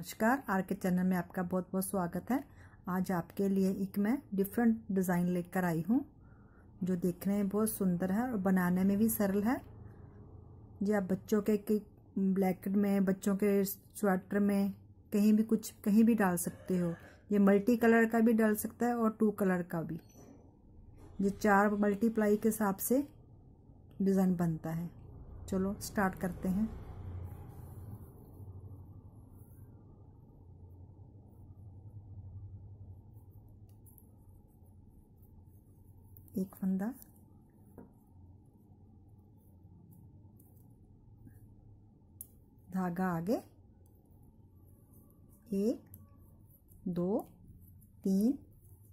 नमस्कार, आर के चैनल में आपका बहुत बहुत स्वागत है। आज आपके लिए एक मैं डिफरेंट डिज़ाइन लेकर आई हूँ, जो देखने में बहुत सुंदर है और बनाने में भी सरल है। जो आप बच्चों के ब्लैकेट में, बच्चों के स्वेटर में कहीं भी कुछ, कहीं भी डाल सकते हो। ये मल्टी कलर का भी डाल सकता है और टू कलर का भी। ये चार मल्टीप्लाई के हिसाब से डिज़ाइन बनता है। चलो स्टार्ट करते हैं। एक फंदा। धागा आगे। एक, दो, तीन,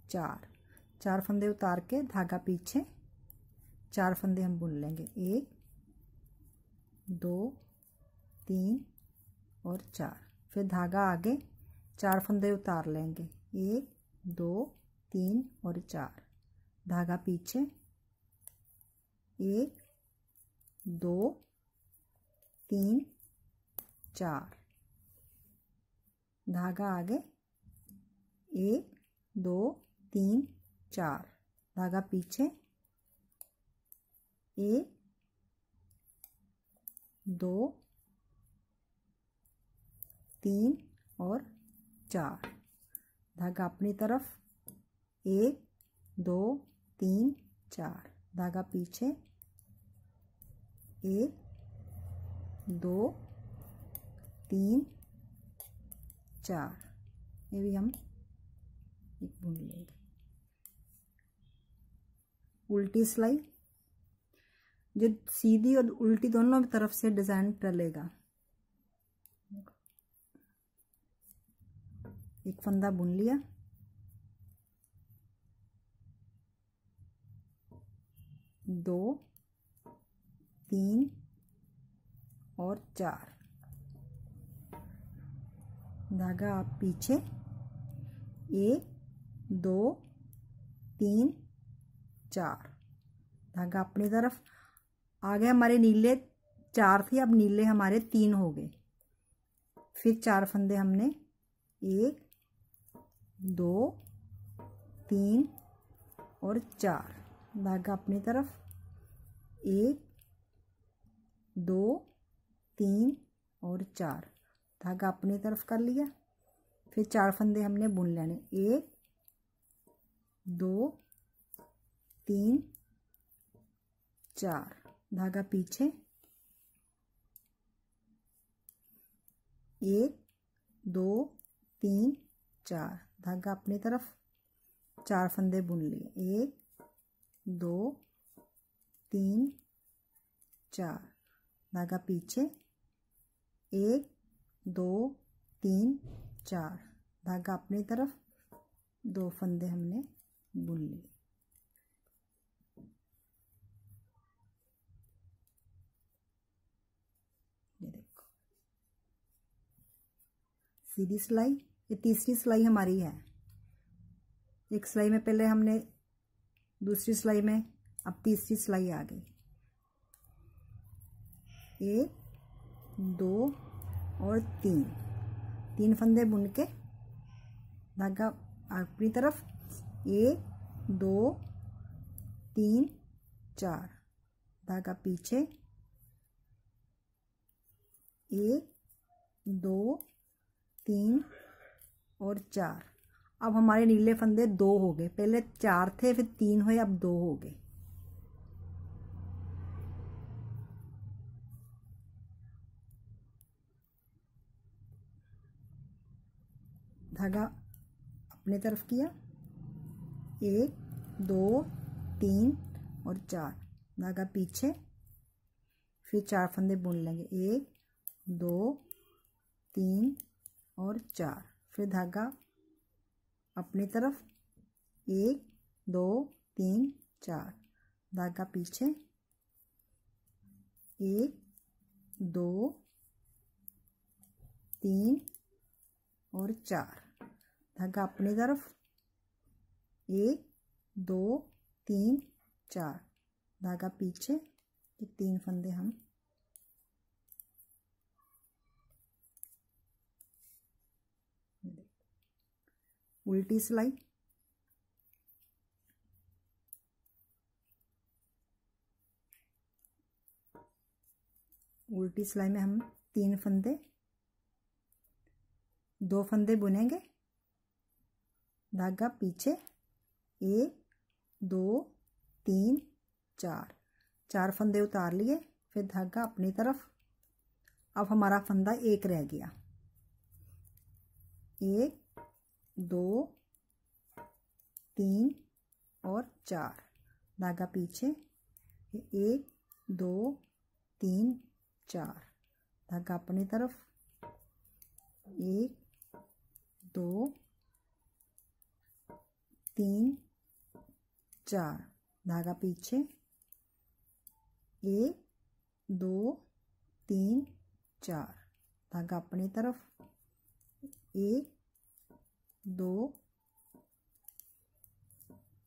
चार। चार फंदे उतार के धागा पीछे। चार फंदे हम बुन लेंगे। एक, दो, तीन और चार। फिर धागा आगे। चार फंदे उतार लेंगे। एक, दो, तीन और चार। धागा पीछे। एक, दो, तीन, चार। धागा आगे। एक, दो, तीन, चार। धागा पीछे। एक, दो, तीन और चार। धागा अपनी तरफ़। एक, दो तीन, चार। धागा पीछे। एक, दो, तीन, चार। ये भी हम एक बुन लेंगे। उल्टी सिलाई। जो सीधी और उल्टी दोनों तरफ़ से डिज़ाइन टलेगा। एक फंदा बुन लिया। दो, तीन और चार। धागा आप पीछे। एक दो, तीन, चार। धागा अपनी तरफ़। आ गए हमारे नीले। चार थे, अब नीले हमारे तीन हो गए। फिर चार फंदे हमने। एक, दो, तीन और चार। धागा अपनी तरफ़। एक, दो, तीन और चार। धागा अपनी तरफ़ कर लिया। फिर चार फंदे हमने बुन लेने। एक, दो, तीन, चार। धागा पीछे। एक, दो, तीन, चार। धागा अपनी तरफ़। चार फंदे बुन लिए। एक दो, तीन, चार। धागा पीछे। एक, दो, तीन, चार। धागा अपनी तरफ़। दो फंदे हमने बुन लिए। देखो। सीधी सिलाई। ये तीसरी सिलाई हमारी है। एक सिलाई में पहले हमने दूसरी सिलाई में, अब तीसरी सिलाई आ गई। एक, दो और तीन। तीन फंदे बुन के धागा अपनी तरफ़, एक, दो, तीन, चार। धागा पीछे। एक, दो, तीन और चार। अब हमारे नीले फंदे दो हो गए। पहले चार थे, फिर तीन हुए, अब दो हो गए। धागा अपने तरफ़ किया। एक, दो, तीन और चार। धागा पीछे, फिर चार फंदे बुन लेंगे। एक, दो, तीन और चार। फिर धागा अपनी तरफ़। एक, दो, तीन, चार। धागा पीछे। एक, दो, तीन और चार। धागा अपनी तरफ़। एक, दो, तीन, चार। धागा पीछे। ये तीन फंदे हम उल्टी सिलाई। उल्टी सिलाई में हम तीन फंदे, दो फंदे बुनेंगे। धागा पीछे, एक, दो, तीन, चार। चार फंदे उतार लिए, फिर धागा अपनी तरफ़। अब हमारा फंदा एक रह गया। एक दो, तीन और चार। धागा पीछे एक, दो, तीन, चार। धागा अपनी तरफ़, एक, दो, तीन, चार। धागा पीछे, एक, दो, तीन, चार। धागा अपनी तरफ़, एक दो,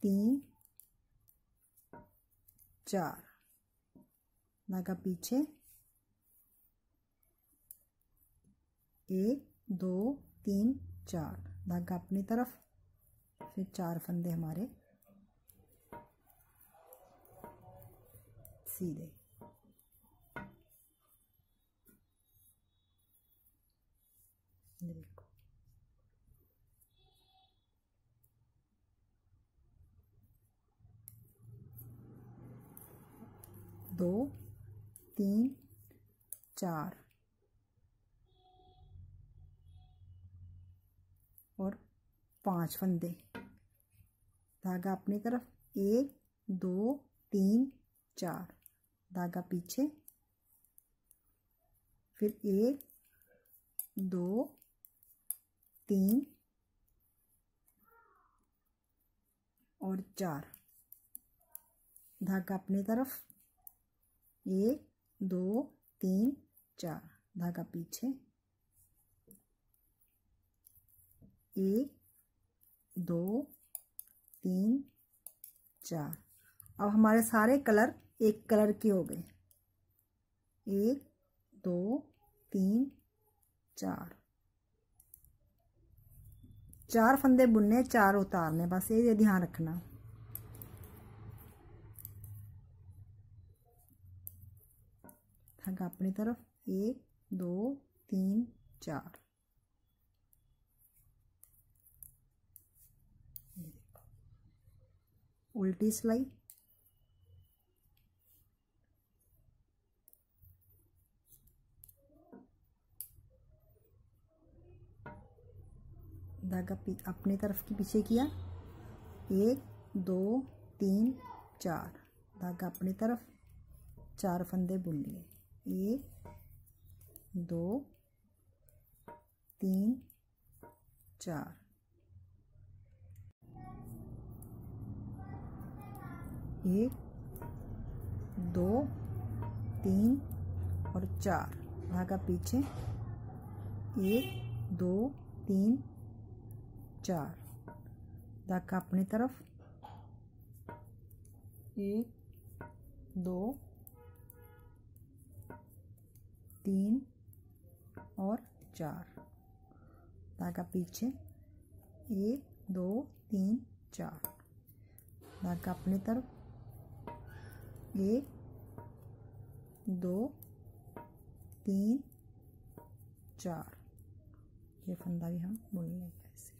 तीन, चार। धागा पीछे। एक, दो, तीन, चार। धागा अपनी तरफ़। फिर चार फंदे हमारे। सीधे। देखो दो, तीन, चार। और पाँच फंदे। धागा अपनी तरफ़। एक, दो, तीन, चार। धागा पीछे। फिर एक, दो, तीन और चार। धागा अपनी तरफ़। एक, दो, तीन, चार। धागा पीछे। एक, दो, तीन, चार। अब हमारे सारे कलर एक कलर के हो गए। एक, दो, तीन, चार। चार फंदे बुनने, चार उतारने। बस ये ध्यान रखना। धागा अपनी तरफ़। एक, दो, तीन, चार। उल्टी सिलाई। धागा अपनी तरफ़ के पीछे किया। एक, दो, तीन, चार। धागा अपनी तरफ़। चार फंदे बुन लिए। एक, दो, तीन, चार। एक, दो, तीन और चार। धागा पीछे। एक, दो, तीन, चार। धागा अपनी तरफ़। एक, दो तीन और चार। धागा पीछे। एक, दो, तीन, चार। धागा अपनी तरफ़। एक, दो, तीन, चार। ये फंदा भी हम बुन लेंगे ऐसे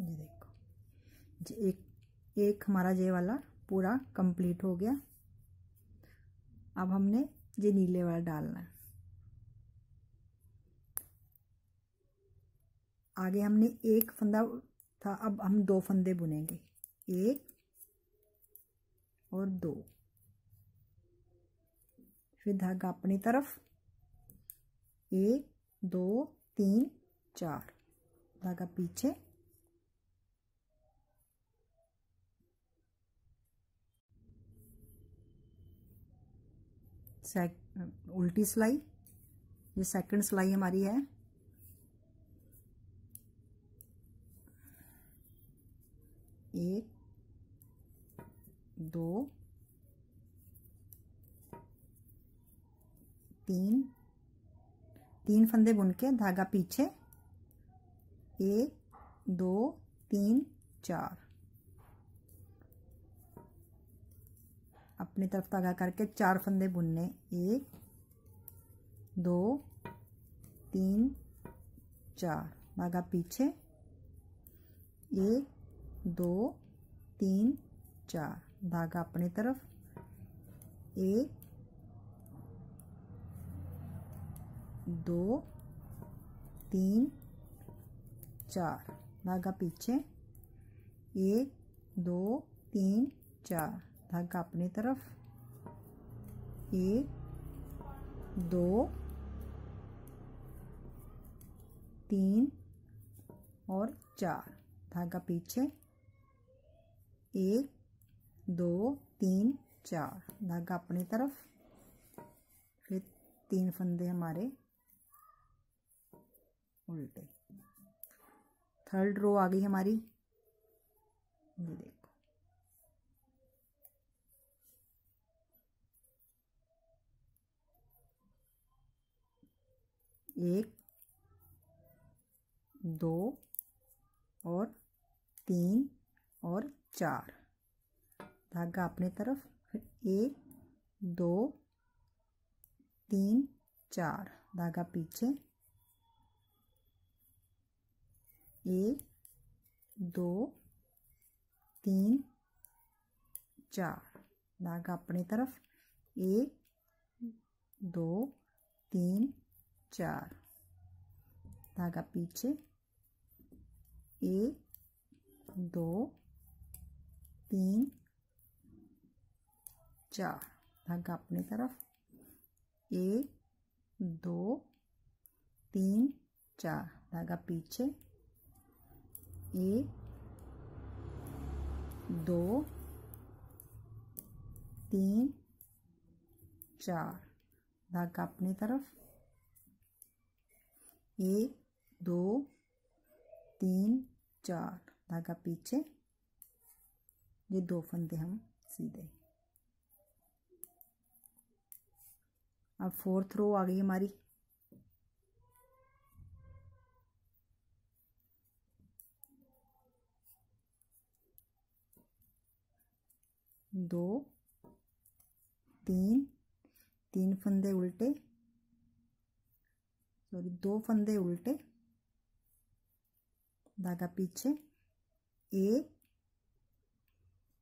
ये देखो। जी एक एक हमारा जे वाला पूरा कंप्लीट हो गया। अब हमने ये नीले वाला डालना है। आगे हमने एक फंदा था, अब हम दो फंदे बुनेंगे। एक और दो। फिर धागा अपनी तरफ़। एक, दो, तीन, चार। धागा पीछे। उल्टी सिलाई, ये सेकंड सिलाई हमारी है। एक, दो, तीन तीन फंदे बुन के धागा पीछे, एक, दो, तीन, चार। अपनी तरफ़ धागा करके चार फंदे बुनने। एक, दो, तीन, चार। धागा पीछे। एक, दो, तीन, चार। धागा अपनी तरफ़। एक, दो, तीन, चार। धागा पीछे। एक, दो, तीन, चार। धागा अपनी तरफ़। एक, दो, तीन और चार। धागा पीछे। एक, दो, तीन, चार। धागा अपनी तरफ़। फिर तीन फंदे हमारे उल्टे। थर्ड रो आ गई हमारी। ये देखो। एक, दो और तीन और चार। धागा अपने तरफ़, फिर एक, दो, तीन, चार। धागा पीछे। एक, दो, तीन, चार। धागा अपनी तरफ़। एक, दो, तीन चार। धागा पीछे। एक, दो, तीन, चार। धागा अपनी तरफ़। एक, दो, तीन, चार। धागा पीछे। एक, दो, तीन, चार। धागा अपनी तरफ़। एक, दो, तीन, चार। धागा पीछे। ये दो फंदे हम सीधे। अब फोर्थ रो आ गई हमारी। दो, तीन। तीन फंदे उल्टे। सॉरी, दो फंदे उल्टे धागा पीछे, एक,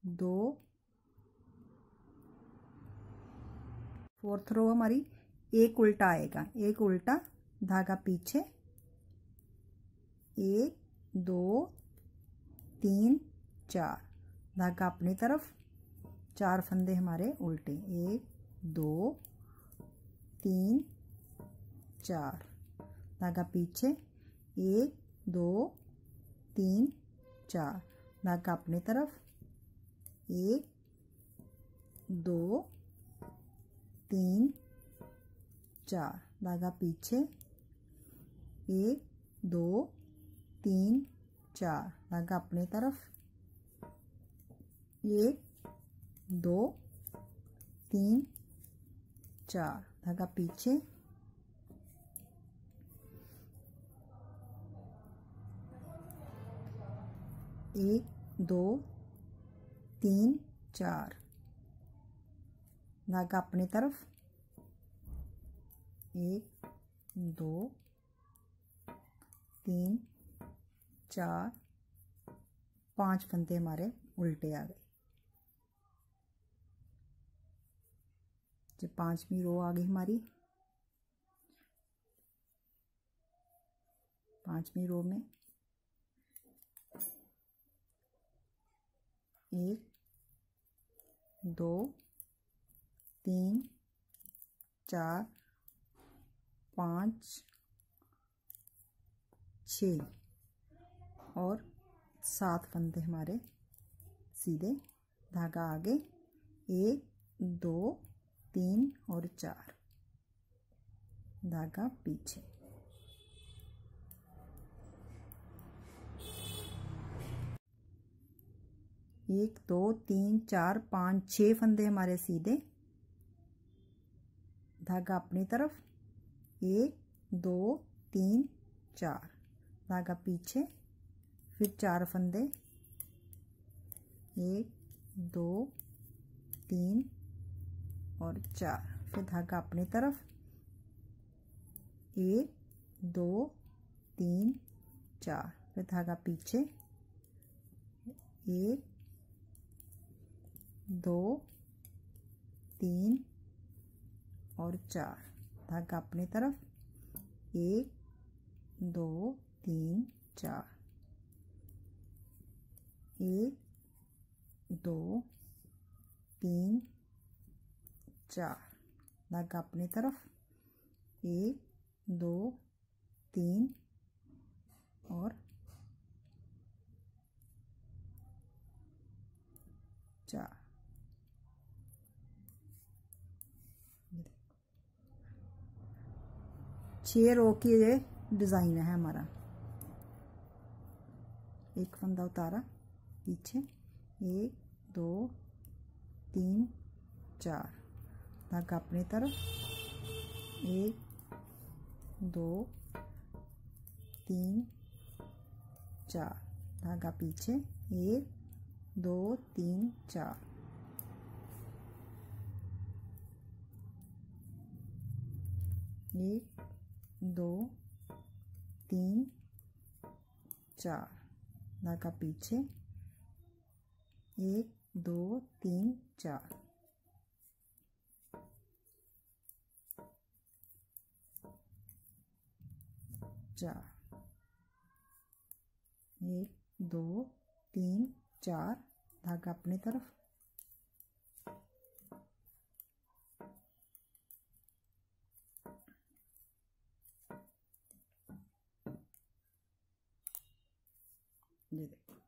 दो, फोर्थ रो हमारी, एक उल्टा आएगा, एक उल्टा धागा पीछे, एक, दो, तीन, चार धागा अपनी तरफ़, चार फंदे हमारे उल्टे, एक, दो, तीन, चार। धागा पीछे। एक, दो, तीन, चार। धागा अपनी तरफ़। एक, दो, तीन, चार। धागा पीछे। एक, दो, तीन, चार। धागा अपनी तरफ़। एक, दो, तीन, चार। धागा पीछे। एक, दो, तीन, चार। धागा अपनी तरफ़। एक, दो, तीन, चार। पाँच फंदे हमारे उल्टे आ गए। जो पांचवी रो आ गई हमारी। पांचवी रो में एक, दो, तीन, चार, पाँच, छ और सात फंदे हमारे सीधे धागा आगे। एक, दो, तीन और चार। धागा पीछे। एक, दो, तीन, चार, पाँच छः फंदे हमारे सीधे। धागा अपनी तरफ़। एक, दो, तीन, चार। धागा पीछे, फिर चार फंदे। एक, दो, तीन और चार। फिर धागा अपनी तरफ़। एक, दो, तीन, चार। फिर धागा पीछे। एक दो, तीन और चार। धागा अपनी तरफ़। एक, दो, तीन, चार। एक, दो, तीन, चार। धागा अपनी तरफ़। एक, दो, तीन और चार। छह रो की ये डिज़ाइन है हमारा। एक फंदा उतारा, पीछे, एक, दो, तीन, चार। धागा अपनी तरफ़, एक, दो, तीन, चार। धागा पीछे, एक, दो, तीन, चार। एक दो, तीन, चार। धागा पीछे। एक, दो, तीन, चार। चार। एक, दो, तीन, चार। धागा अपनी तरफ़। ये देखो।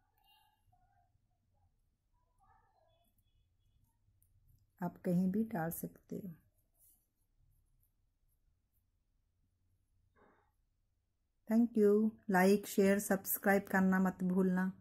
आप कहीं भी डाल सकते हो। Thank you like share subscribe करना मत भूलना।